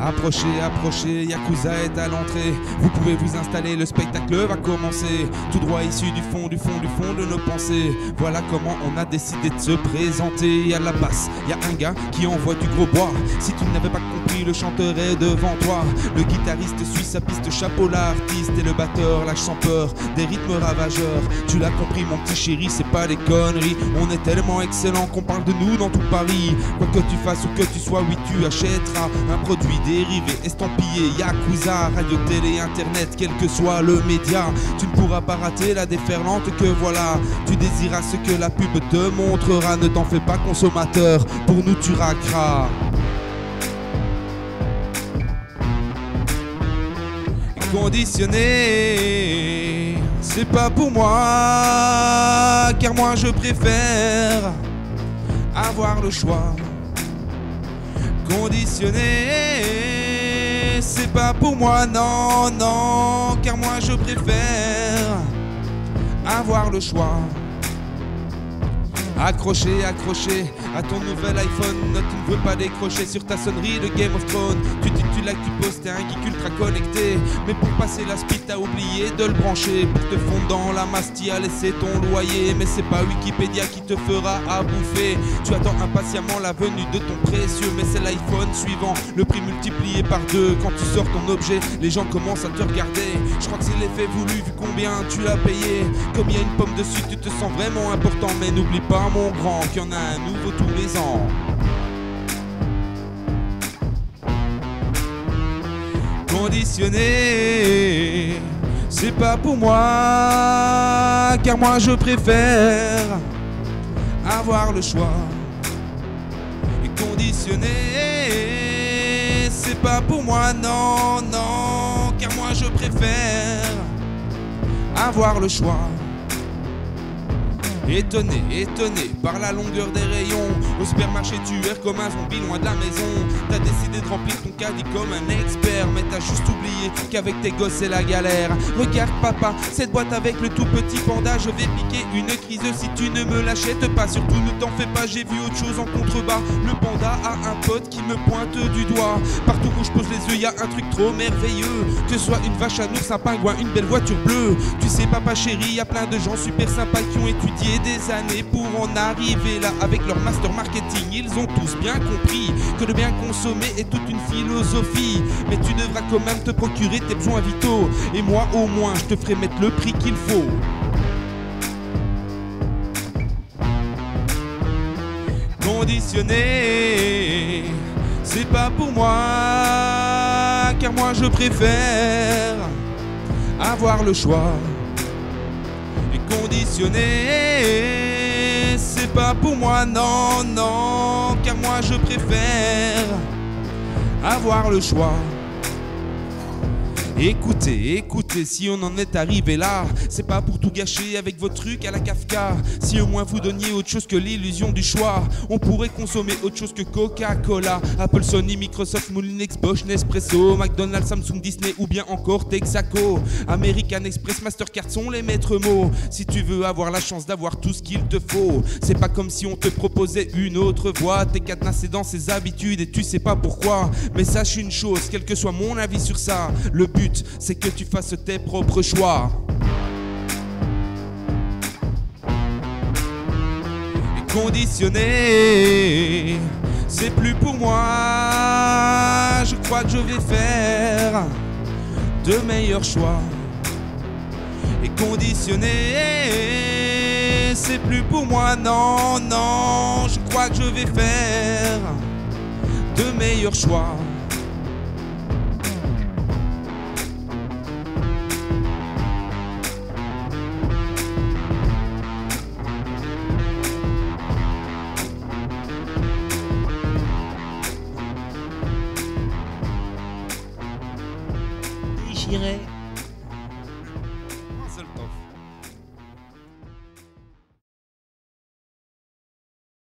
Approchez, approchez, Yakuza est à l'entrée. Vous pouvez vous installer, le spectacle va commencer. Tout droit issu du fond, du fond, du fond de nos pensées. Voilà comment on a décidé de se présenter. À la basse, y a un gars qui envoie du gros bois. Si tu n'avais pas compris, le chanteur est devant toi. Le guitariste suit sa piste, chapeau l'artiste et le batteur lâche sans peur des rythmes ravageurs. Tu l'as compris, mon petit chéri, c'est pas des conneries. On est tellement excellent qu'on parle de nous dans tout Paris. Quoi que tu fasses ou que tu sois, oui, tu achèteras un produit dérivé, estampillé, Yakuza, radio, télé, internet, quel que soit le média. Tu ne pourras pas rater la déferlante que voilà. Tu désiras ce que la pub te montrera. Ne t'en fais pas consommateur, pour nous tu raqueras. Conditionné, c'est pas pour moi, car moi je préfère avoir le choix. Conditionné, c'est pas pour moi, non, non, car moi je préfère avoir le choix. Accroché, accroché à ton nouvel iPhone, tu ne veux pas décrocher sur ta sonnerie de Game of Thrones. Tu tu là que tu poses, t'es un geek ultra connecté. Mais pour passer la speed, t'as oublié de le brancher. Pour te fondre dans la mastie, à laisser ton loyer. Mais c'est pas Wikipédia qui te fera à bouffer. Tu attends impatiemment la venue de ton précieux, mais c'est l'iPhone suivant. Le prix multiplié par deux. Quand tu sors ton objet, les gens commencent à te regarder. Je crois que c'est l'effet voulu, vu combien tu l'as payé. Comme il y a une pomme dessus, tu te sens vraiment important. Mais n'oublie pas, mon grand, qu'il y en a un nouveau tous les ans. conditionné. C'est pas pour moi, car moi je préfère avoir le choix. Et conditionné, c'est pas pour moi, non, non, car moi je préfère avoir le choix. Étonné, étonné par la longueur des rayons. Au supermarché, tu erres comme un zombie loin de la maison. T'as décidé de remplir ton caddie comme un expert. Mais t'as juste oublié qu'avec tes gosses, c'est la galère. Regarde, papa, cette boîte avec le tout petit panda. Je vais piquer une crise si tu ne me l'achètes pas. Surtout, ne t'en fais pas, j'ai vu autre chose en contrebas. Le panda a un pote qui me pointe du doigt. Partout où je pose les yeux, y a un truc trop merveilleux. Que ce soit une vache à ours, un pingouin, une belle voiture bleue. Tu sais, papa chéri, y a plein de gens super sympas qui ont étudié des années pour en arriver là avec leur master marketing. Ils ont tous bien compris que le bien consommer est toute une philosophie. Mais tu devras quand même te procurer tes besoins vitaux. Et moi au moins je te ferai mettre le prix qu'il faut. Conditionné, c'est pas pour moi, car moi je préfère avoir le choix conditionné. C'est pas pour moi, non, non, car moi je préfère avoir le choix. Écoutez, écoutez, si on en est arrivé là, c'est pas pour tout gâcher avec vos trucs à la Kafka. Si au moins vous donniez autre chose que l'illusion du choix, on pourrait consommer autre chose que Coca-Cola, Apple, Sony, Microsoft, Moulinex, Bosch, Nespresso, McDonald's, Samsung, Disney ou bien encore Texaco. American Express, Mastercard sont les maîtres mots. Si tu veux avoir la chance d'avoir tout ce qu'il te faut, c'est pas comme si on te proposait une autre voie. T'es cadenassé dans ses habitudes et tu sais pas pourquoi. Mais sache une chose, quel que soit mon avis sur ça, le but c'est que tu fasses tes propres choix. Et conditionné, c'est plus pour moi. Je crois que je vais faire de meilleurs choix. Et conditionné, c'est plus pour moi. Non, non, je crois que je vais faire de meilleurs choix. J'irai